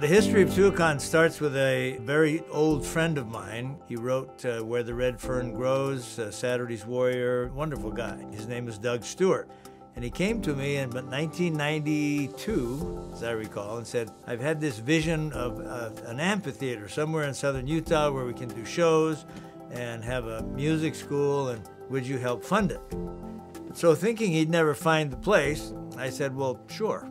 The history of Tuacahn starts with a very old friend of mine. He wrote uh, Where the Red Fern Grows, uh, Saturday's Warrior, wonderful guy. His name is Doug Stewart. And he came to me in 1992, as I recall, and said, I've had this vision of uh, an amphitheater somewhere in southern Utah where we can do shows and have a music school, and would you help fund it? So, thinking he'd never find the place, I said, Well, sure.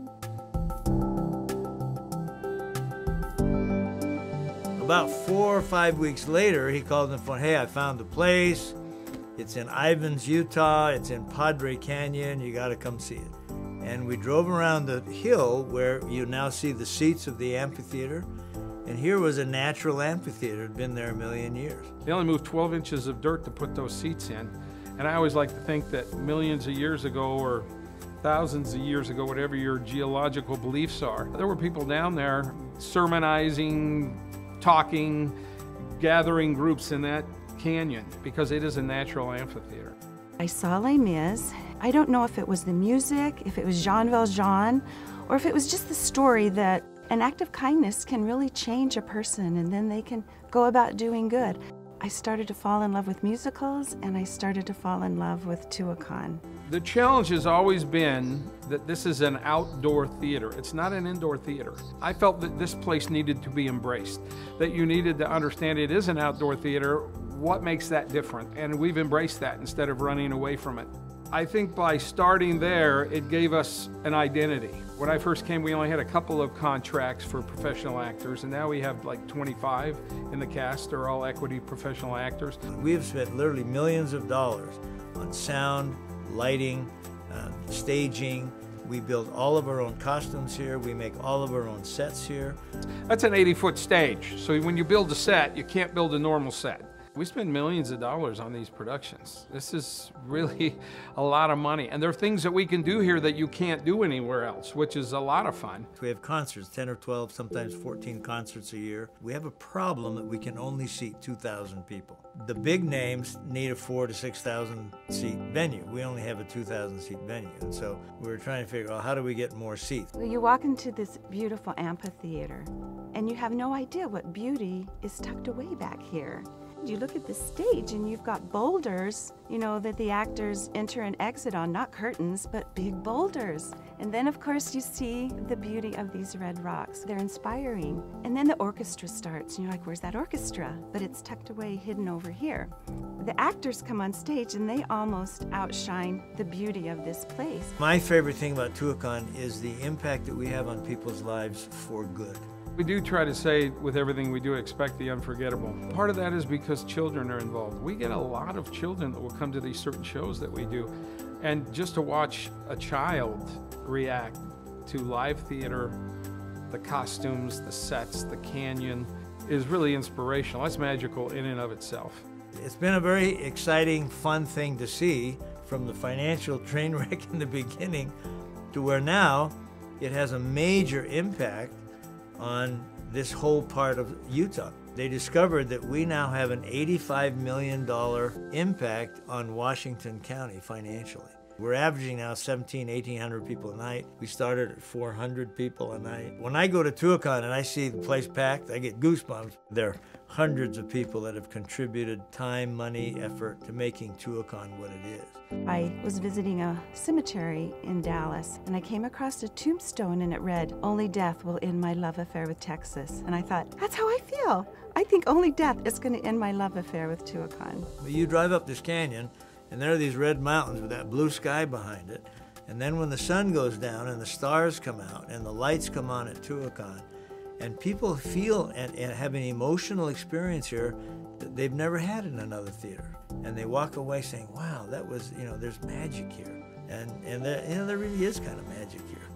About four or five weeks later, he called the phone, Hey, I found the place. It's in Ivins, Utah. It's in Padre Canyon. You got to come see it. And we drove around the hill where you now see the seats of the amphitheater. And here was a natural amphitheater. It had been there a million years. They only moved 12 inches of dirt to put those seats in. And I always like to think that millions of years ago or thousands of years ago, whatever your geological beliefs are, there were people down there sermonizing, talking, gathering groups in that canyon because it is a natural amphitheater. I saw Les Mis. I don't know if it was the music, if it was Jean Valjean, or if it was just the story that an act of kindness can really change a person and then they can go about doing good. I started to fall in love with musicals and I started to fall in love with Tuacahn. The challenge has always been that this is an outdoor theater. It's not an indoor theater. I felt that this place needed to be embraced, that you needed to understand it is an outdoor theater. What makes that different? And we've embraced that instead of running away from it. I think by starting there, it gave us an identity. When I first came, we only had a couple of contracts for professional actors, and now we have like 25 in the cast. They're all equity professional actors. We have spent literally millions of dollars on sound, lighting, uh, staging. We build all of our own costumes here. We make all of our own sets here. That's an 80 foot stage. So when you build a set, you can't build a normal set. We spend millions of dollars on these productions. This is really a lot of money. And there are things that we can do here that you can't do anywhere else, which is a lot of fun. We have concerts, 10 or 12, sometimes 14 concerts a year. We have a problem that we can only seat 2,000 people. The big names need a four to 6,000 seat venue. We only have a 2,000 seat venue. And so we're trying to figure out how do we get more seats. Well, you walk into this beautiful amphitheater and you have no idea what beauty is tucked away back here. You look at the stage and you've got boulders, you know, that the actors enter and exit on, not curtains, but big boulders. And then, of course, you see the beauty of these red rocks. They're inspiring. And then the orchestra starts, and you're like, where's that orchestra? But it's tucked away, hidden over here. The actors come on stage and they almost outshine the beauty of this place. My favorite thing about Tuacahn is the impact that we have on people's lives for good. We do try to say with everything we do, expect the unforgettable. Part of that is because children are involved. We get a lot of children that will come to these certain shows that we do. And just to watch a child react to live theater, the costumes, the sets, the canyon, is really inspirational. That's magical in and of itself. It's been a very exciting, fun thing to see from the financial train wreck in the beginning to where now it has a major impact on this whole part of Utah. They discovered that we now have an $85 million impact on Washington County financially. We're averaging now 17, 1800 people a night. We started at 400 people a night. When I go to Tuacahn and I see the place packed, I get goosebumps. There are hundreds of people that have contributed time, money, effort to making Tuacahn what it is. I was visiting a cemetery in Dallas and I came across a tombstone and it read, Only death will end my love affair with Texas. And I thought, that's how I feel. I think only death is going to end my love affair with Tuacahn. You drive up this canyon and there are these red mountains with that blue sky behind it. And then when the sun goes down and the stars come out and the lights come on at Tuacahn, and people feel and, and have an emotional experience here that they've never had in another theater. And they walk away saying, wow, that was, you know, there's magic here. And, and there, you know, there really is kind of magic here.